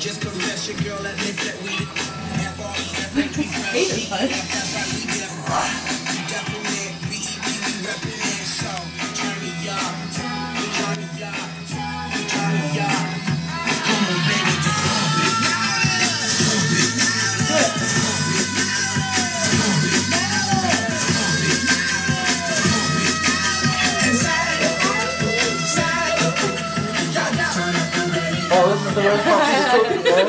Just confess your girl, admit that we. This is the worst part she's cooking, man.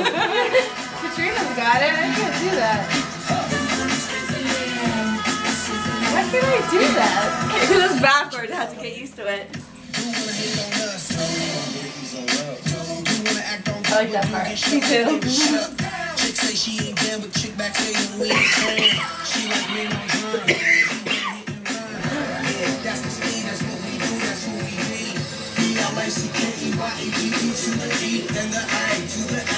Katrina's got it. I can't do that. Why can't I do that? Because it's backwards. I have to get used to it. I like that part. Me too. Chick say she ain't down, but chick back say that we ain't. She like me on drum. I C K E Y E D E 是唯一等的爱，除了爱。